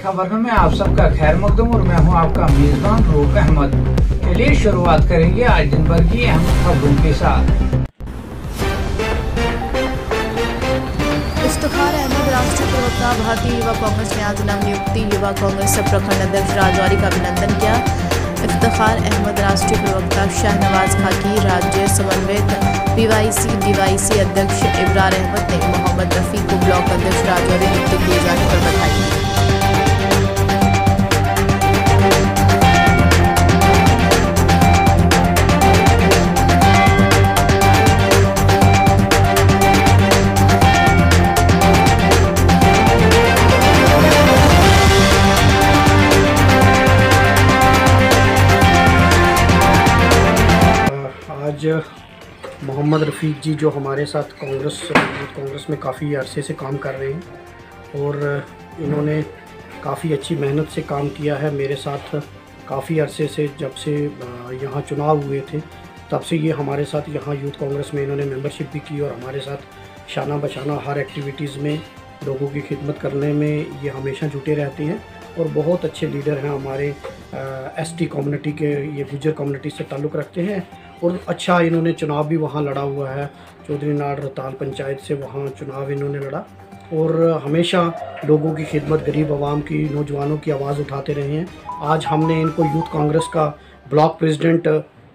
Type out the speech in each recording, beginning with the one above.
खबर में आप सबका खैर मकदम और मैं हूँ आपका मेजबान रूप अहमद। चलिए शुरुआत करेंगे आज दिन भर की अहम खबरों के साथ। प्रवक्ता, भारतीय युवा कांग्रेस ने आज नवनियुक्ति युवा कांग्रेस प्रखंड अध्यक्ष राजौरी का अभिनंदन किया। इफ्तार अहमद राष्ट्रीय प्रवक्ता शाहनवाज खाकी राज्य समन्वयक पीवाईसी, डीवाईसी अध्यक्ष इब्रार अहमद ने मोहम्मद रफ़ी को ब्लॉक अध्यक्ष राजौरी नियुक्त किए जाने पर बधाई। दी आज मोहम्मद रफ़ीक जी जो हमारे साथ कांग्रेस कांग्रेस में काफ़ी अरसे से काम कर रहे हैं और इन्होंने काफ़ी अच्छी मेहनत से काम किया है। मेरे साथ काफ़ी अरसे से जब से यहाँ चुनाव हुए थे, तब से ये हमारे साथ यहाँ यूथ कांग्रेस में इन्होंने मेंबरशिप भी की और हमारे साथ शाना बशाना हर एक्टिविटीज़ में, लोगों की खिदमत करने में ये हमेशा जुटे रहते हैं और बहुत अच्छे लीडर हैं हमारे एस टी कम्युनिटी के, ये गुजर कम्युनिटी से ताल्लुक़ रखते हैं। और अच्छा इन्होंने चुनाव भी वहाँ लड़ा हुआ है। चौधरी नाड़ रताल पंचायत से वहाँ चुनाव इन्होंने लड़ा। और हमेशा लोगों की खिदमत गरीब आवाम की नौजवानों की आवाज़ उठाते रहे हैं। आज हमने इनको यूथ कांग्रेस का ब्लॉक प्रेसिडेंट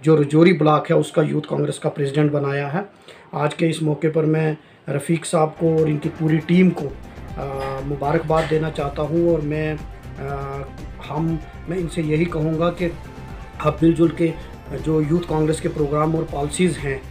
जो रजौरी ब्लॉक है उसका यूथ कांग्रेस का प्रेसिडेंट बनाया है। आज के इस मौके पर मैं रफ़ीक साहब को और इनकी पूरी टीम को मुबारकबाद देना चाहता हूँ। और मैं आ, हम मैं इनसे यही कहूँगा कि आप मिलजुल के जो यूथ कांग्रेस के प्रोग्राम और पॉलिसीज़ हैं,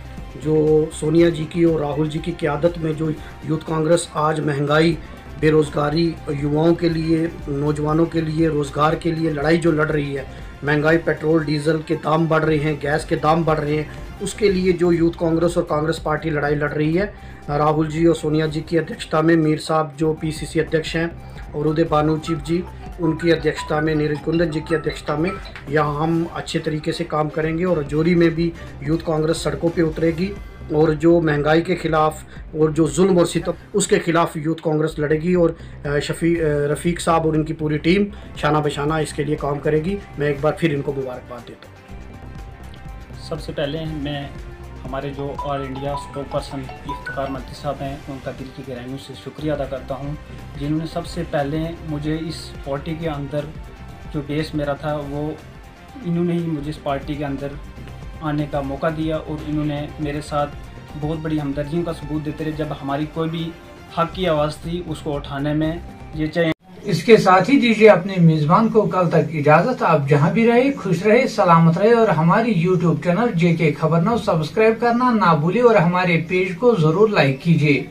जो सोनिया जी की और राहुल जी की क़्यादत में जो यूथ कांग्रेस आज महँगाई बेरोज़गारी युवाओं के लिए, नौजवानों के लिए, रोज़गार के लिए लड़ाई जो लड़ रही है, महँगाई, पेट्रोल, डीजल के दाम बढ़ रहे हैं, गैस के दाम बढ़ रहे हैं, उसके लिए जो यूथ कांग्रेस और कांग्रेस पार्टी लड़ाई लड़ रही है, राहुल जी और सोनिया जी की अध्यक्षता में मीर साहब जो पीसीसी अध्यक्ष हैं और उदय बानू चीफ जी, उनकी अध्यक्षता में, नीरज कुंदन जी की अध्यक्षता में यहाँ हम अच्छे तरीके से काम करेंगे और रजौरी में भी यूथ कांग्रेस सड़कों पर उतरेगी। और जो महँगाई के ख़िलाफ़ और जो जुल्म और सितम उसके ख़िलाफ़ यूथ कांग्रेस लड़ेगी और शफी रफ़ीक साहब और इनकी पूरी टीम शाना बशाना इसके लिए काम करेगी। मैं एक बार फिर इनको मुबारकबाद देता हूँ। सबसे पहले मैं हमारे जो ऑल इंडिया स्पोक पर्सन इफ्तार मंत्री साहब हैं, उनका दिल की गहराइयों से शुक्रिया अदा करता हूँ, जिन्होंने सबसे पहले मुझे इस पार्टी के अंदर जो बेस मेरा था, वो इन्होंने ही मुझे इस पार्टी के अंदर आने का मौका दिया और इन्होंने मेरे साथ बहुत बड़ी हमदर्दियों का सबूत देते रहे। जब हमारी कोई भी हक की आवाज़ थी, उसको उठाने में ये चाहिए इसके साथ ही दीजिए अपने मेजबान को कल तक इजाज़त। आप जहाँ भी रहे, खुश रहे, सलामत रहे और हमारी यूट्यूब चैनल जेके खबर खबर सब्सक्राइब करना ना भूले और हमारे पेज को ज़रूर लाइक कीजिए।